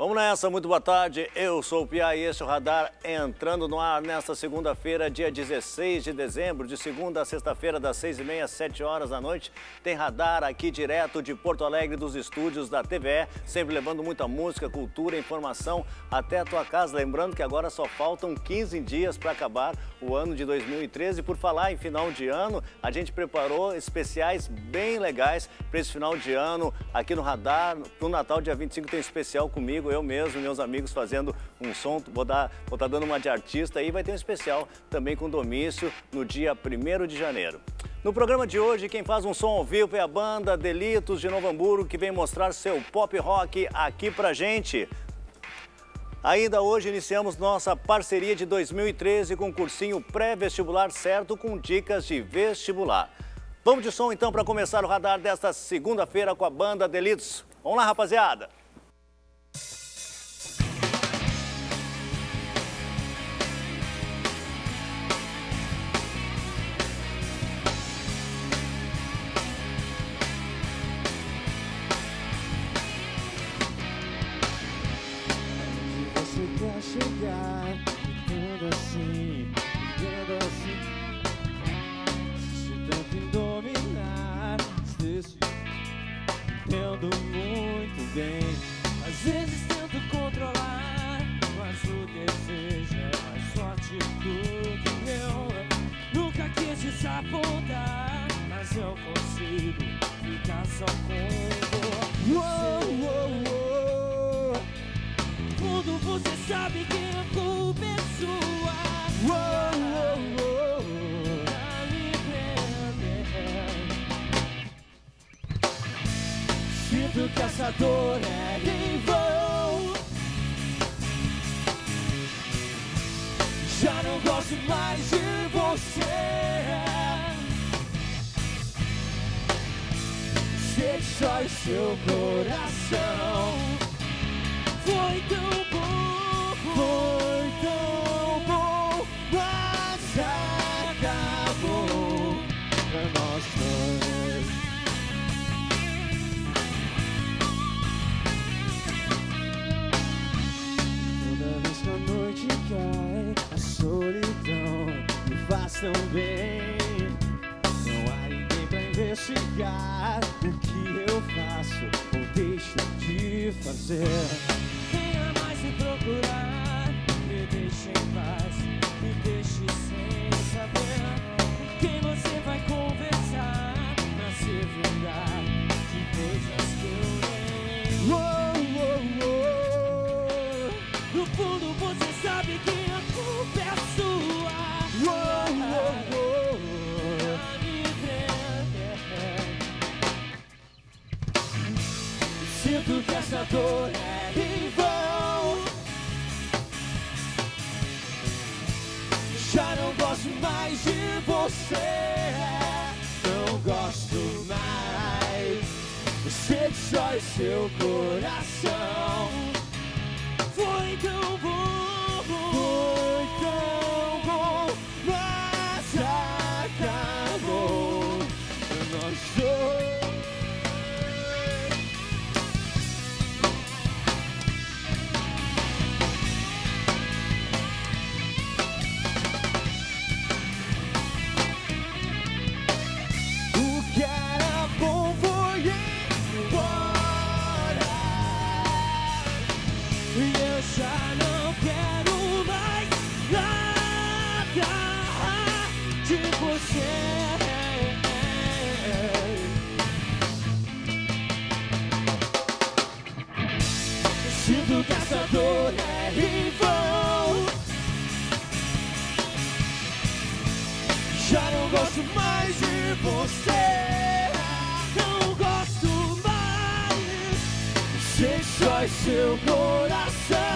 Vamos nessa, muito boa tarde. Eu sou o Pia e este é o Radar entrando no ar nesta segunda-feira, dia 16 de dezembro, de segunda a sexta-feira, das seis e meia às sete horas da noite. Tem Radar aqui direto de Porto Alegre, dos estúdios da TVE, sempre levando muita música, cultura, informação até a tua casa. Lembrando que agora só faltam 15 dias para acabar o ano de 2013. Por falar em final de ano, a gente preparou especiais bem legais para esse final de ano aqui no Radar. No Natal, dia 25, tem especial comigo, eu mesmo, meus amigos fazendo um som. Vou estar vou tá dando uma de artista e vai ter um especial também com Domício no dia 1 de janeiro. No programa de hoje, quem faz um som ao vivo é a banda Delitos de Novo Hamburgo, que vem mostrar seu pop rock aqui pra gente. Ainda hoje iniciamos nossa parceria de 2013 com o cursinho pré-vestibular certo com dicas de vestibular. Vamos de som então para começar o radar desta segunda-feira com a banda Delitos. Vamos lá, rapaziada! Desapontar, mas eu consigo ficar só com você. Uou, uou, uou. Fundo você sabe que a culpa é sua. Uou, uou, uou. Pra me prender. Sinto que essa dor é em vão. Já não gosto mais de O seu coração foi tão bom, foi tão bom, mas acabou pra nós dois. Toda vez que a noite cai, a solidão me faz tão bem. Investigar o que eu faço ou deixo de fazer. Venha mais me procurar, me deixe em paz, me deixe sem saber com quem você vai conversar pra se vingar de coisas que eu nem. Uou, uou, uou. No fundo você sabe que a culpa é sua. Sinto que essa dor é em vão. Já não gosto mais de você. Não gosto mais. Que só o seu coração Sinto que essa dor é vão Já não gosto mais de você. Não gosto mais. Sei só é seu coração.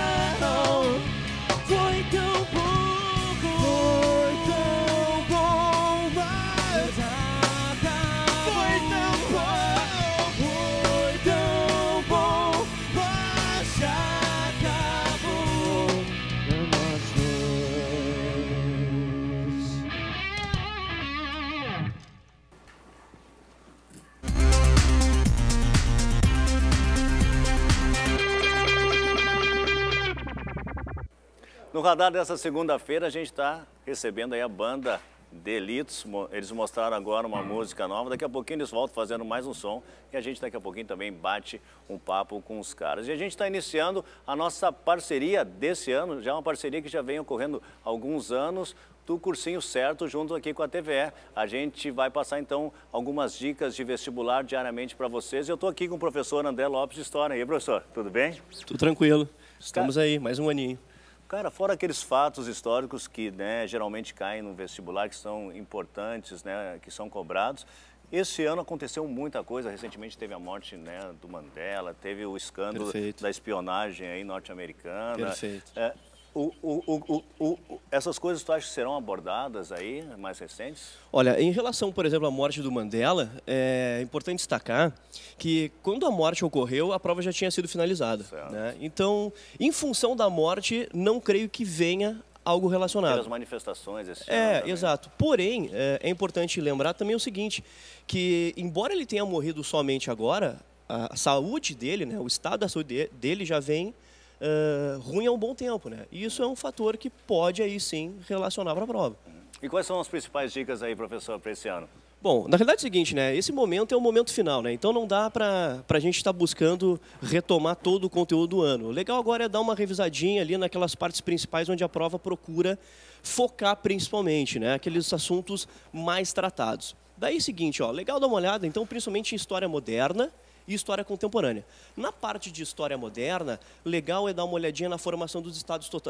No radar dessa segunda-feira, a gente está recebendo aí a banda Delitos. Eles mostraram agora uma música nova. Daqui a pouquinho eles voltam fazendo mais um som. E a gente daqui a pouquinho também bate um papo com os caras. E a gente está iniciando a nossa parceria desse ano. Já é uma parceria que já vem ocorrendo há alguns anos do cursinho certo junto aqui com a TVE. A gente vai passar então algumas dicas de vestibular diariamente para vocês. Eu estou aqui com o professor André Lopes de História. E aí, professor, tudo bem? Tudo tranquilo. Estamos Cara... aí, mais um aninho. Cara, fora aqueles fatos históricos que né, geralmente caem no vestibular, que são importantes, né, que são cobrados, esse ano aconteceu muita coisa. Recentemente teve a morte né, do Mandela, teve o escândalo Perfeito. da espionagem norte-americana. Perfeito. É, o, o, o, essas coisas tu acha que serão abordadas aí, mais recentes? Olha, em relação, por exemplo, à morte do Mandela, é importante destacar que quando a morte ocorreu, a prova já tinha sido finalizada. Né? Então, em função da morte, não creio que venha algo relacionado. As manifestações esse É, exato. Porém, é, é importante lembrar também o seguinte, que embora ele tenha morrido somente agora, a saúde dele, né, o estado da saúde dele já vem uh, ruim há um bom tempo, né? E isso é um fator que pode aí sim relacionar para a prova. E quais são as principais dicas aí, professor, para esse ano? Bom, na realidade é o seguinte, né? Esse momento é o momento final, né? Então não dá para a gente estar tá buscando retomar todo o conteúdo do ano. O legal agora é dar uma revisadinha ali naquelas partes principais onde a prova procura focar principalmente, né? Aqueles assuntos mais tratados. Daí é o seguinte, ó, legal dar uma olhada, então, principalmente em história moderna, e história contemporânea. Na parte de história moderna, legal é dar uma olhadinha na formação dos estados, uh,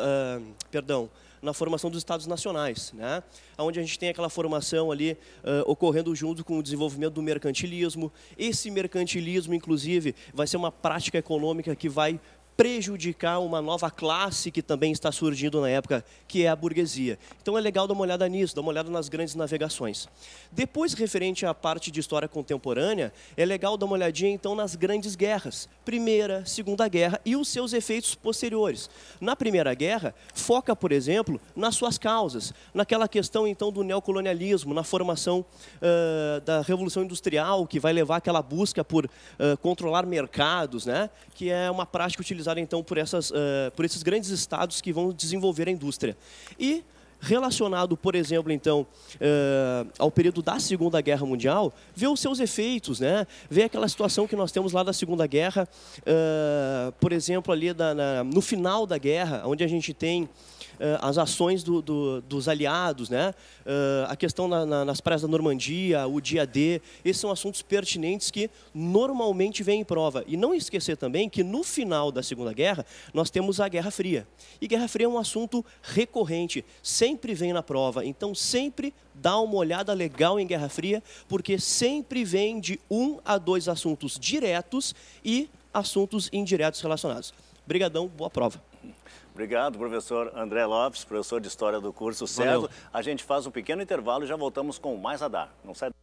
perdão, na formação dos estados nacionais, né? Onde a gente tem aquela formação ali uh, ocorrendo junto com o desenvolvimento do mercantilismo. Esse mercantilismo, inclusive, vai ser uma prática econômica que vai prejudicar uma nova classe que também está surgindo na época, que é a burguesia. Então é legal dar uma olhada nisso, dar uma olhada nas grandes navegações. Depois, referente à parte de história contemporânea, é legal dar uma olhadinha então nas grandes guerras, Primeira, Segunda Guerra e os seus efeitos posteriores. Na Primeira Guerra, foca, por exemplo, nas suas causas, naquela questão então do neocolonialismo, na formação uh, da Revolução Industrial, que vai levar aquela busca por uh, controlar mercados, né? que é uma prática utilizada então por, essas, uh, por esses grandes estados que vão desenvolver a indústria. E relacionado, por exemplo, então, uh, ao período da Segunda Guerra Mundial, ver os seus efeitos, né? Ver aquela situação que nós temos lá da Segunda Guerra, uh, por exemplo, ali da, na, no final da guerra, onde a gente tem uh, as ações do, do, dos aliados, né? A questão na, na, nas praias da Normandia, o dia D, esses são assuntos pertinentes que normalmente vêm em prova. E não esquecer também que no final da Segunda Guerra, nós temos a Guerra Fria. E Guerra Fria é um assunto recorrente, sempre vem na prova. Então, sempre dá uma olhada legal em Guerra Fria, porque sempre vem de um a dois assuntos diretos e assuntos indiretos relacionados. Brigadão, boa prova. Obrigado, professor André Lopes, professor de História do curso. Valeu. A gente faz um pequeno intervalo e já voltamos com mais a dar. Não sai